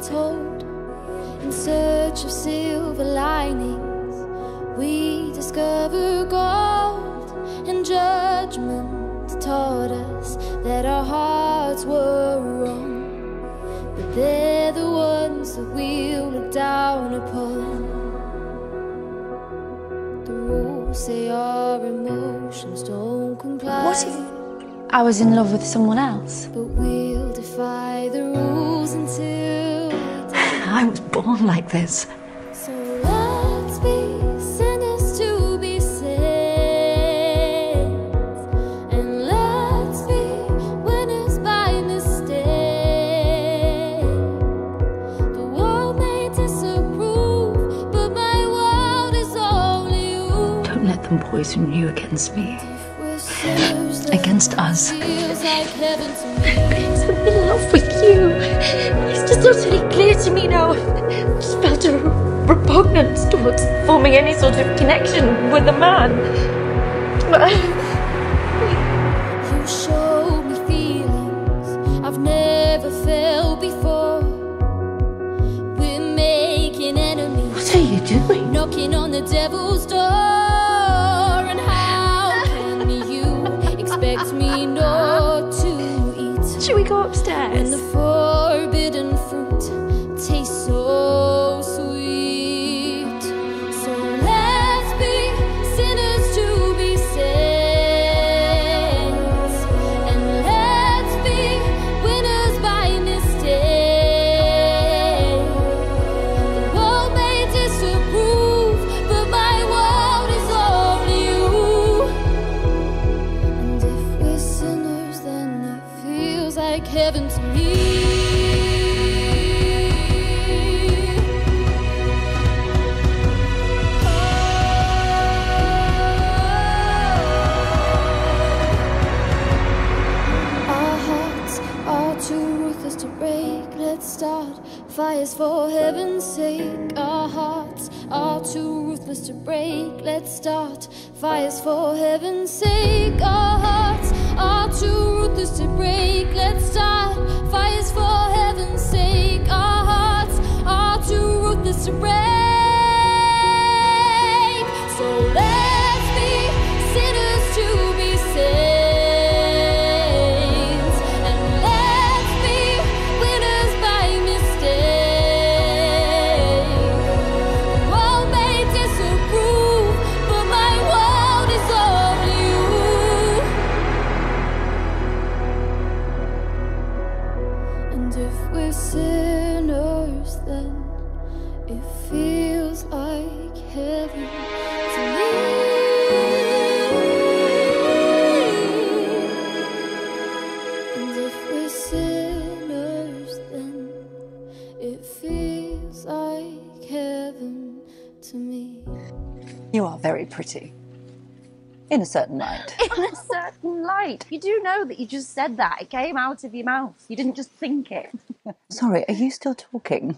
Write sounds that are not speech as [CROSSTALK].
told. In search of silver linings, we discover gold, and judgment taught us that our hearts were wrong. But they're the ones that we'll look down upon. The rules say our emotions don't comply. What if I was in love with someone else? But we'll defy the rules until. I was born like this. So let's be sinners to be saints, and let's be winners by mistake. The world may disapprove, but my world is only you. Don't let them poison you against me. We're sinners, then Against us. feels like heaven to me. Because I'm in love with you. It's just utterly clear to me now. I just felt a repugnance towards forming any sort of connection with a man. You show me feelings I've never felt before. We're making enemies, What are you doing? knocking on the devil's door. Expect me not to eat Should we go upstairs? Heaven to me. Oh, our hearts are too ruthless to break. Let's start fires for heaven's sake. Our hearts are too ruthless to break. Let's start fires for heaven's sake. Our hearts are too ruthless to break. Let's And if we're sinners, then it feels like heaven to me. And if we're sinners, then it feels like heaven to me. You are very pretty. In a certain light. [LAUGHS] in a certain light. You do know that you just said that. It came out of your mouth. You didn't just think it. Sorry, are you still talking?